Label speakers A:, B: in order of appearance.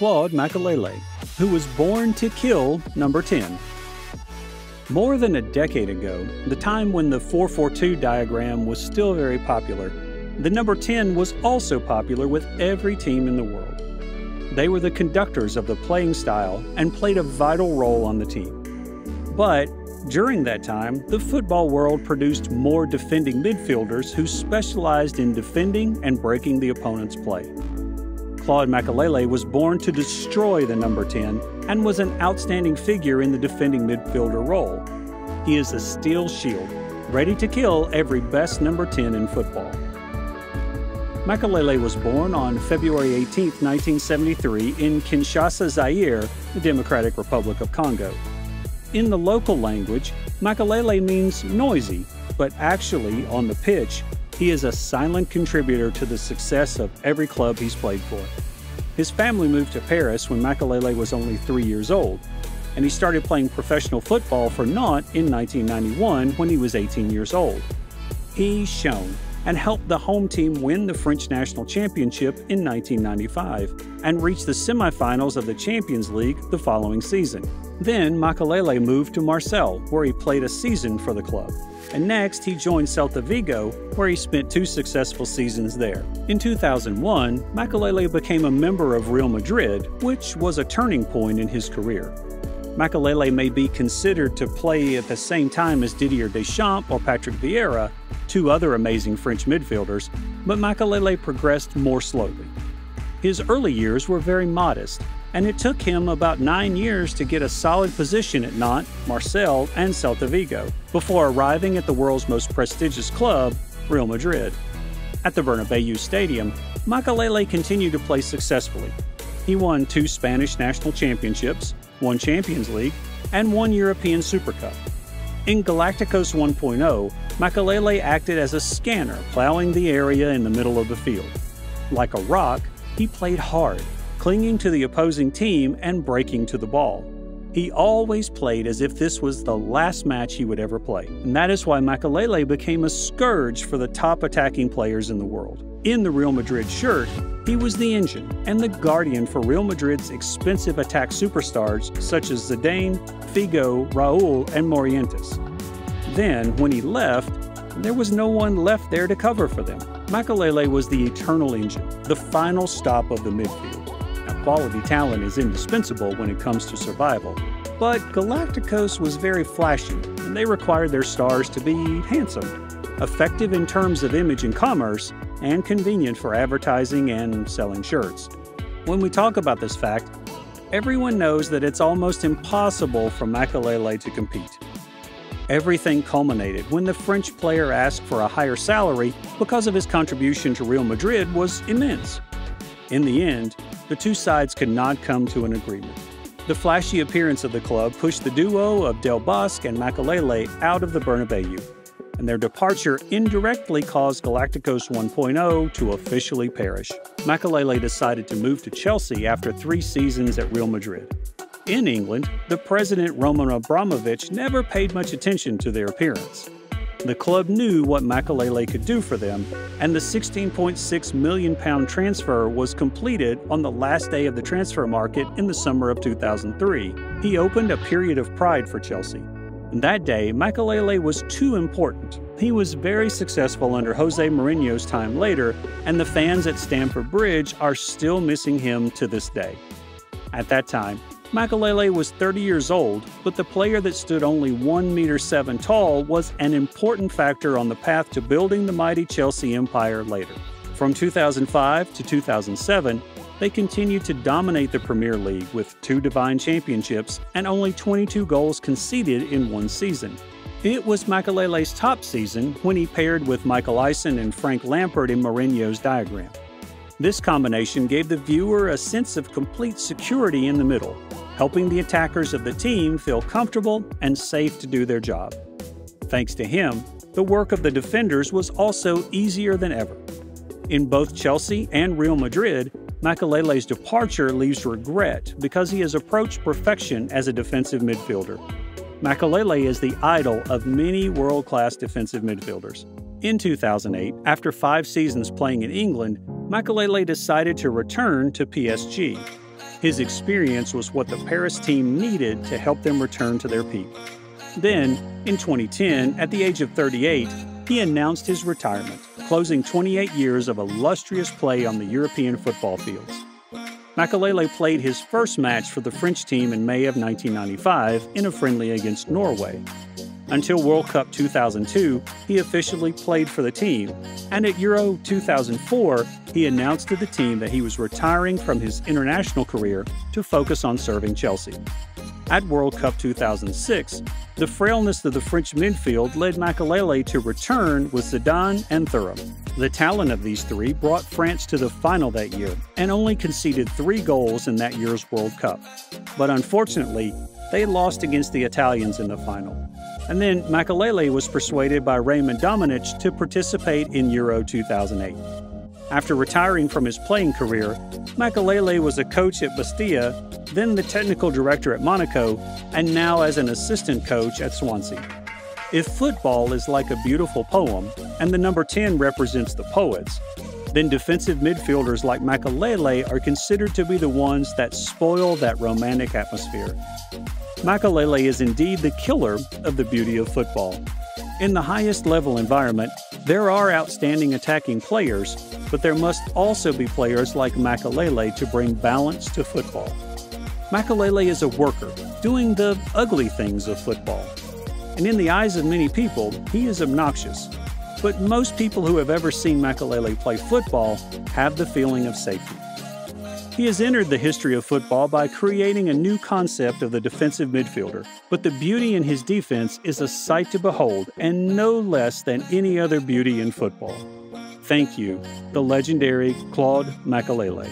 A: Claude Makelele, who was born to kill number 10. More than a decade ago, the time when the 442 diagram was still very popular, the number 10 was also popular with every team in the world. They were the conductors of the playing style and played a vital role on the team. But during that time, the football world produced more defending midfielders who specialized in defending and breaking the opponent's play. Claude Makelele was born to destroy the number 10 and was an outstanding figure in the defending midfielder role. He is a steel shield, ready to kill every best number 10 in football. Makelele was born on February 18, 1973, in Kinshasa, Zaire, the Democratic Republic of Congo. In the local language, Makelele means noisy, but actually, on the pitch, he is a silent contributor to the success of every club he's played for. His family moved to Paris when Makelele was only three years old, and he started playing professional football for Nantes in 1991 when he was 18 years old. He shone and helped the home team win the French national championship in 1995 and reach the semifinals of the Champions League the following season. Then Makelele moved to Marseille, where he played a season for the club. And next, he joined Celta Vigo, where he spent two successful seasons there. In 2001, Makelele became a member of Real Madrid, which was a turning point in his career. Makelele may be considered to play at the same time as Didier Deschamps or Patrick Vieira, two other amazing French midfielders, but Makelele progressed more slowly. His early years were very modest, and it took him about nine years to get a solid position at Nantes, Marseille, and Celta Vigo before arriving at the world's most prestigious club, Real Madrid. At the Bernabeu Stadium, Makelele continued to play successfully. He won two Spanish national championships, one Champions League, and one European Super Cup. In Galacticos 1.0, Makelele acted as a scanner plowing the area in the middle of the field. Like a rock, he played hard, clinging to the opposing team and breaking to the ball. He always played as if this was the last match he would ever play, and that is why Makelele became a scourge for the top attacking players in the world. In the Real Madrid shirt, he was the engine and the guardian for Real Madrid's expensive attack superstars such as Zidane, Figo, Raul, and Morientes. Then, when he left, there was no one left there to cover for them. Makelele was the eternal engine, the final stop of the midfield. Quality talent is indispensable when it comes to survival, but Galacticos was very flashy, and they required their stars to be handsome, effective in terms of image and commerce, and convenient for advertising and selling shirts. When we talk about this fact, everyone knows that it's almost impossible for Makelele to compete. Everything culminated when the French player asked for a higher salary because of his contribution to Real Madrid was immense. In the end, the two sides could not come to an agreement. The flashy appearance of the club pushed the duo of Del Bosque and Makelele out of the Bernabeu and their departure indirectly caused Galacticos 1.0 to officially perish. Makelele decided to move to Chelsea after three seasons at Real Madrid. In England, the president Roman Abramovich never paid much attention to their appearance. The club knew what Makelele could do for them, and the 16.6 million pound transfer was completed on the last day of the transfer market in the summer of 2003. He opened a period of pride for Chelsea. That day, Makelele was too important. He was very successful under Jose Mourinho's time later, and the fans at Stamford Bridge are still missing him to this day. At that time, Makelele was 30 years old, but the player that stood only 1 meter 7 tall was an important factor on the path to building the mighty Chelsea empire later. From 2005 to 2007, they continued to dominate the Premier League with two Divine Championships and only 22 goals conceded in one season. It was Makelele's top season when he paired with Michael Essien and Frank Lampard in Mourinho's diagram. This combination gave the viewer a sense of complete security in the middle, helping the attackers of the team feel comfortable and safe to do their job. Thanks to him, the work of the defenders was also easier than ever. In both Chelsea and Real Madrid, Makelele's departure leaves regret because he has approached perfection as a defensive midfielder. Makelele is the idol of many world class defensive midfielders. In 2008, after five seasons playing in England, Makelele decided to return to PSG. His experience was what the Paris team needed to help them return to their peak. Then, in 2010, at the age of 38, he announced his retirement, closing 28 years of illustrious play on the European football fields. Makelele played his first match for the French team in May of 1995 in a friendly against Norway. Until World Cup 2002, he officially played for the team, and at Euro 2004, he announced to the team that he was retiring from his international career to focus on serving Chelsea. At World Cup 2006, the frailness of the French midfield led Makelele to return with Zidane and Thuram. The talent of these three brought France to the final that year and only conceded three goals in that year's World Cup. But unfortunately, they lost against the Italians in the final. And then Makelele was persuaded by Raymond Domenech to participate in Euro 2008. After retiring from his playing career, Makelele was a coach at Bastia, then the technical director at Monaco, and now as an assistant coach at Swansea. If football is like a beautiful poem, and the number 10 represents the poets, then defensive midfielders like Makelele are considered to be the ones that spoil that romantic atmosphere. Makelele is indeed the killer of the beauty of football. In the highest level environment, there are outstanding attacking players, but there must also be players like Makelele to bring balance to football. Makelele is a worker, doing the ugly things of football. And in the eyes of many people, he is obnoxious. But most people who have ever seen Makelele play football have the feeling of safety. He has entered the history of football by creating a new concept of the defensive midfielder, but the beauty in his defense is a sight to behold and no less than any other beauty in football. Thank you, the legendary Claude Makelele.